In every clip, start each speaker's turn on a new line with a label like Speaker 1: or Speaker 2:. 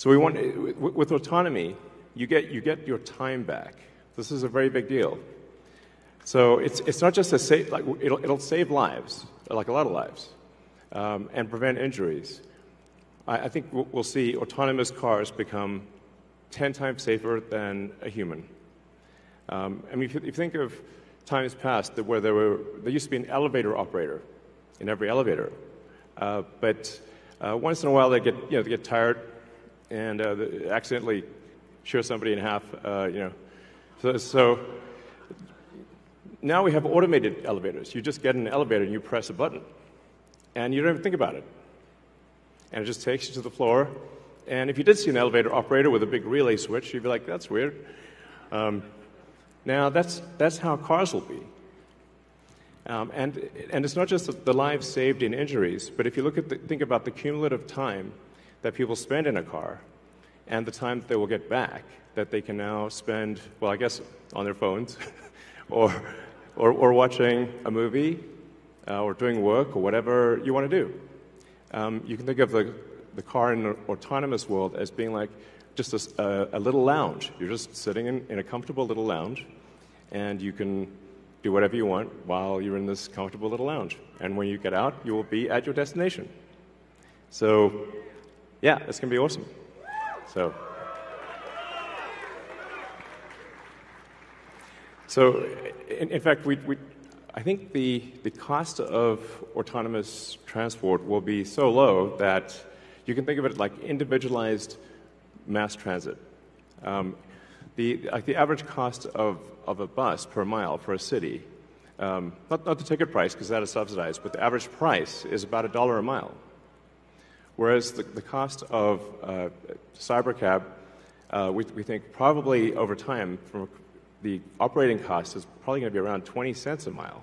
Speaker 1: So we want, with autonomy, you get, you get your time back. This is a very big deal. So it's, it's not just a save, like, it'll, it'll save lives, like a lot of lives, um, and prevent injuries. I, I think we'll, see autonomous cars become 10 times safer than a human. Um, I mean, if you, if you, think of times past where there, were, there used to be an elevator operator in every elevator, uh, but uh, once in a while they get, you know, they get tired and uh, accidentally shear somebody in half, uh, you know. So, so now we have automated elevators. You just get in an elevator and you press a button, and you don't even think about it. And it just takes you to the floor. And if you did see an elevator operator with a big relay switch, you'd be like, that's weird. Um, now, that's, that's how cars will be. Um, and, and it's not just the lives saved in injuries, but if you look at the, think about the cumulative time that people spend in a car and the time that they will get back that they can now spend, well, I guess on their phones or, or, or, watching a movie uh, or doing work or whatever you want to do. Um, you can think of the, the car in an autonomous world as being like just a, a, a little lounge. You're just sitting in, in a comfortable little lounge and you can do whatever you want while you're in this comfortable little lounge. And when you get out, you will be at your destination. So, yeah, it's going to be awesome. So, so in, in fact, we, we, I think the, the cost of autonomous transport will be so low that you can think of it like individualized mass transit. Um, the, like the average cost of, of a bus per mile for a city, um, not, not the ticket price because that is subsidized, but the average price is about a dollar a mile. Whereas the, the cost of uh, Cybercab, uh, we, we think probably over time, from the operating cost is probably going to be around 20 cents a mile.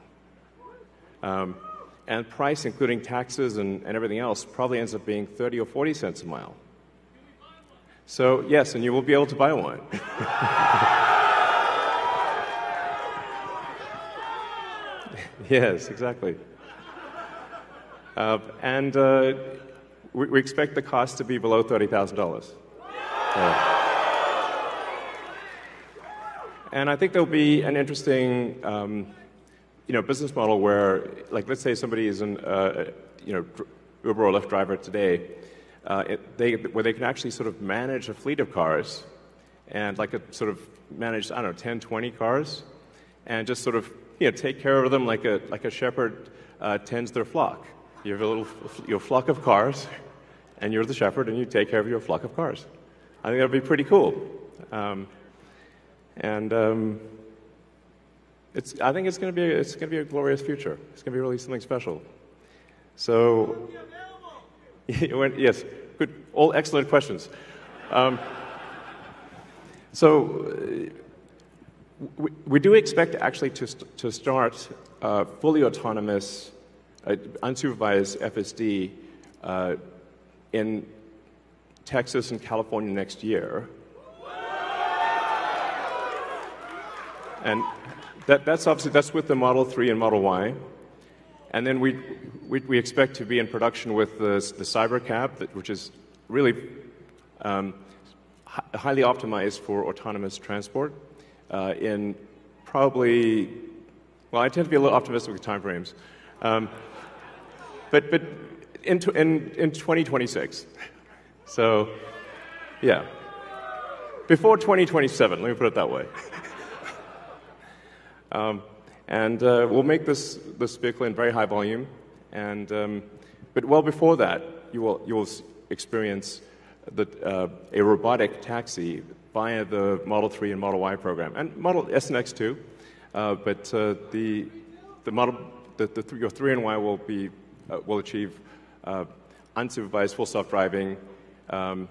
Speaker 1: Um, and price, including taxes and, and everything else, probably ends up being 30 or 40 cents a mile. So, yes, and you will be able to buy one. yes, exactly. Uh, and uh, we, we, expect the cost to be below $30,000. Yeah. And I think there'll be an interesting um, you know, business model where, like, let's say somebody is an uh, you know, Uber or Lyft driver today uh, it, they, where they can actually sort of manage a fleet of cars and like a sort of manage, I don't know, 10, 20 cars and just sort of, you know, take care of them like a, like a shepherd uh, tends their flock. You have a little your flock of cars and you're the shepherd and you take care of your flock of cars. I think that would be pretty cool. Um, and um, it's, I think it's going to be it's going to be a glorious future. It's going to be really something special. So yes, good, all excellent questions. Um, so, we, we, do expect actually to, to start uh, fully autonomous, unsupervised FSD uh, in Texas and California next year. And that, that's obviously that's with the Model 3 and Model Y. And then we, we, we, expect to be in production with the, the Cybercab, which is really um, highly optimized for autonomous transport uh, in probably, well, I tend to be a little optimistic with timeframes. Um, but but in, in, in 2026. So, yeah. Before 2027, let me put it that way. um, and uh, we'll make this, this vehicle in very high volume. And, um, but well before that, you will, you will experience the, uh, a robotic taxi via the Model 3 and Model Y program, and Model S and X too. Uh, but uh, the, the model, the, the th- your 3 and Y will, be, uh, will achieve uh, unsupervised full self driving. Um,